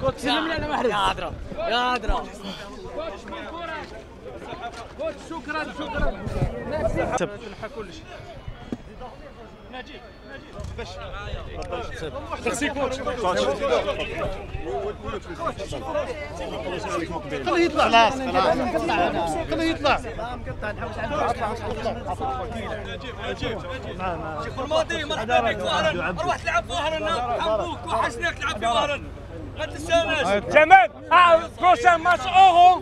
كنت يا ادرى يا ادرى شكرا شكرا كلشي نجيب خليه يطلع خليه يطلع شيخ الماضي مرحبا بك وهرن أروح تلعب في حبوك وحشناك تلعب في وهرن ما تنساناش جمال match euro